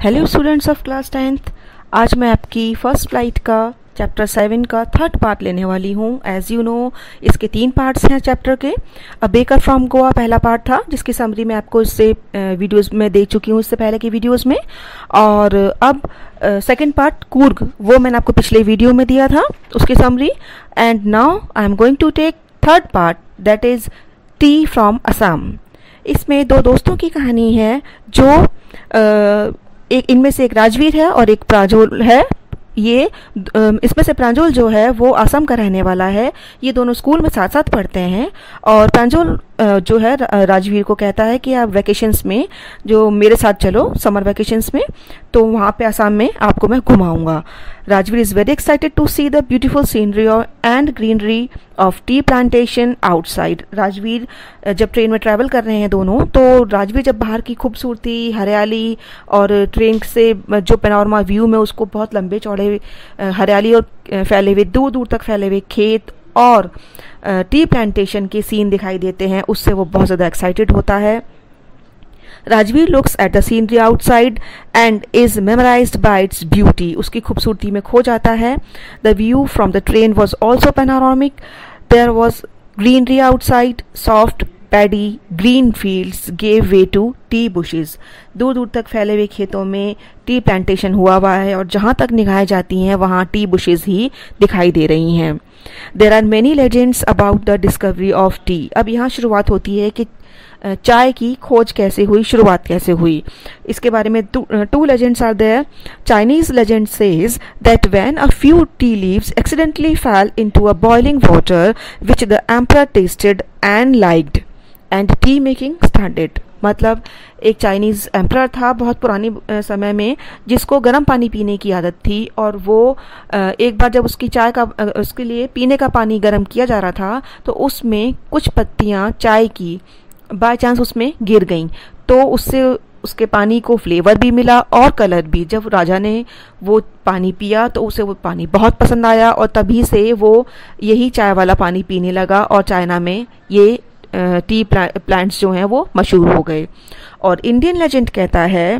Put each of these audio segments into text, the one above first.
Hello students of class tenth आज मैं आपकी फ़र्स्ट फ़्लाइट का चैप्टर सेवन का थर्ड पार्ट लेने वाली हूँ. एज यू नो इसके तीन पार्ट्स हैं चैप्टर के. अब बेकर फ्रॉम गोवा पहला पार्ट था, जिसकी समरी मैं आपको इससे वीडियोस में दे चुकी हूँ, इससे पहले की वीडियोस में. और, अब सेकंड पार्ट कूर्ग वो मैंने आपको पिछले वीडियो में दिया था, उसकी summary and now I am going to take third part that is tea from Assam इसमें दो दोस्तों की कहानी है, जो एक, इनमें से एक राजवीर है और एक प्राजोल है। ये इसमें से प्रांजोल जो है, वो असम का रहने वाला है। ये दोनों स्कूल में साथ साथ पढ़ते हैं और प्रांजोल जो है राजवीर को कहता है कि आप वैकेशंस में, जो मेरे साथ चलो समर वैकेशंस में तो वहाँ पे आसाम में आपको मैं घुमाऊँगा। Rajvir is very excited to see the beautiful scenery and greenery of tea plantation outside Rajvir जब ट्रेन में ट्रैवल कर रहे हैं दोनों तो राजवीर जब बाहर की खूबसूरती, हरियाली और ट्रेन से जो पेनोरमा व्यू में उसको बहुत लंबे चौड़े हरियाली और फैले हुए दूर दूर तक फैले हुए खेत और टी प्लांटेशन के सीन दिखाई देते हैं, उससे वो बहुत ज़्यादा एक्साइटेड होता है। Rajvir looks at the scenery outside and is memorise by its beauty उसकी खूबसूरती में खो जाता है। The view from the train was also panoramic there was greenery outside soft paddy green fields gave way to tea bushes दूर दूर तक फैले हुए खेतों में टी प्लांटेशन हुआ हुआ है और जहाँ तक निगाहें जाती हैं, वहाँ टी बुशेज ही दिखाई दे रही हैं। There are many legends about the discovery of tea अब यहाँ शुरुआत होती है कि चाय की खोज कैसे हुई, शुरुआत कैसे हुई। इसके बारे में two legends are there Chinese legend says that when a few tea leaves accidentally fell into a boiling water which the emperor tasted and liked and tea making started मतलब एक चाइनीज़ एम्पर था बहुत पुरानी समय में, जिसको गर्म पानी पीने की आदत थी और वो एक बार जब उसकी चाय का उसके लिए पीने का पानी गर्म किया जा रहा था तो उसमें कुछ पत्तियाँ चाय की बाय चांस उसमें गिर गईं। तो उससे उसके पानी को फ्लेवर भी मिला और कलर भी। जब राजा ने वो पानी पिया तो उसे वो पानी बहुत पसंद आया और तभी से वो यही चाय वाला पानी पीने लगा और चाइना में ये टी प्लांट्स जो हैं वो मशहूर हो गए। और इंडियन लेजेंड कहता है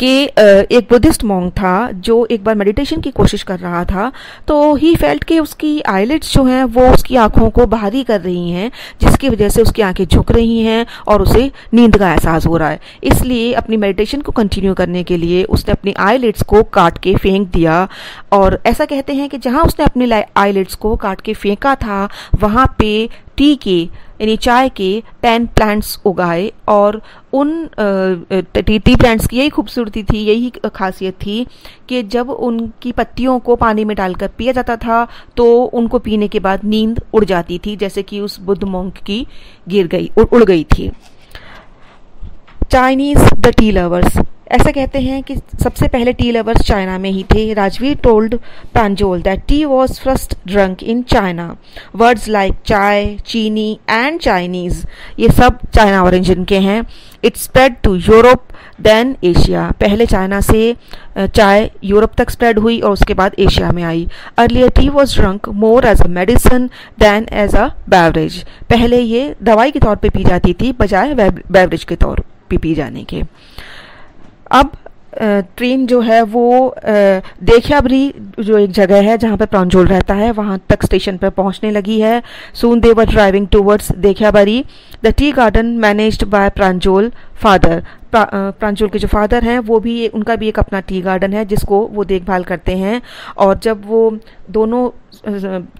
कि एक बुद्धिस्ट मोंग था जो एक बार मेडिटेशन की कोशिश कर रहा था तो ही फेल्ट कि उसकी आईलेट्स जो हैं वो उसकी आँखों को बाहरी कर रही हैं, जिसकी वजह से उसकी आँखें झुक रही हैं और उसे नींद का एहसास हो रहा है। इसलिए अपनी मेडिटेशन को कंटिन्यू करने के लिए उसने अपनी आईलेट्स को काट के फेंक दिया। और ऐसा कहते हैं कि जहाँ उसने अपनी आईलेट्स को काट के फेंका था, वहाँ पे टी के यानी चाय के टेन प्लांट्स उगाए और उन टी टी प्लांट्स की यही खूबसूरती थी यही खासियत थी कि जब उनकी पत्तियों को पानी में डालकर पिया जाता था तो उनको पीने के बाद नींद उड़ जाती थी जैसे कि उस बुद्ध मोंक की गिर गई उड़, उड़ गई थी। चाइनीज़ द टी लवर्स ऐसा कहते हैं कि सबसे पहले टी लवर्स चाइना में ही थे। Rajvir told Pranjol that tea was first drunk in China words like chai, cheeni and Chinese ये सब चाइना ओरिजिन के हैं। It spread to Europe then Asia पहले चाइना से चाय यूरोप तक स्प्रेड हुई और उसके बाद एशिया में आई। Earlier tea was drunk more as a medicine than as a beverage पहले ये दवाई के तौर पे पी जाती थी, बजाय बेवरेज के तौर पे पी जाने के। अब ट्रेन जो है वो देखियाबरी जो एक जगह है जहाँ पे प्रांजोल रहता है, वहाँ तक स्टेशन पर पहुँचने लगी है। Soon they were driving towards Dhekiabari. The tea garden managed by Pranjol father Pranjol के जो फादर हैं, वो भी उनका भी एक अपना टी गार्डन है, जिसको वो देखभाल करते हैं। और जब वो दोनों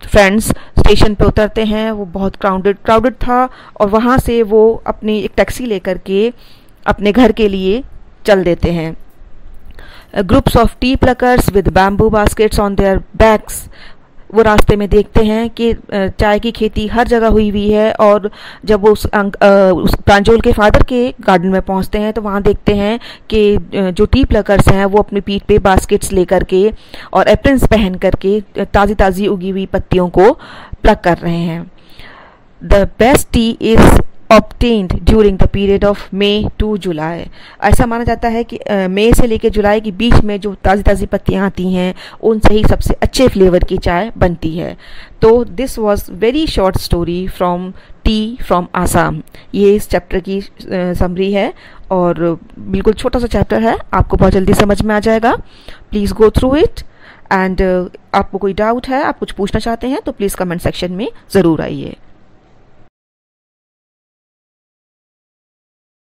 फ्रेंड्स स्टेशन पे उतरते हैं, वो बहुत क्राउडेड क्राउडेड था। और वहाँ से वो अपनी एक टैक्सी लेकर के अपने घर के लिए चल देते हैं। Groups of tea pluckers with bamboo baskets on their backs वो रास्ते में देखते हैं कि चाय की खेती हर जगह हुई हुई है और जब वो उस, उस प्रांजोल के फादर के गार्डन में पहुँचते हैं तो वहाँ देखते हैं कि जो टी प्लकर्स हैं वो अपनी पीठ पे बास्केट्स लेकर के और एप्रिल्स पहन करके ताज़ी ताज़ी उगी हुई पत्तियों को प्लक कर रहे हैं। The best tea is obtained during the period of May to July ऐसा माना जाता है कि मई से लेकर जुलाई के बीच में जो ताज़ी ताज़ी पत्तियाँ आती हैं उनसे ही सबसे अच्छे फ्लेवर की चाय बनती है। तो this was very short story from tea from Assam ये इस चैप्टर की समरी है और बिल्कुल छोटा सा चैप्टर है। आपको बहुत जल्दी समझ में आ जाएगा। Please go through it and आपको कोई डाउट है, आप कुछ पूछना चाहते हैं तो प्लीज़ कमेंट सेक्शन में ज़रूर आइए।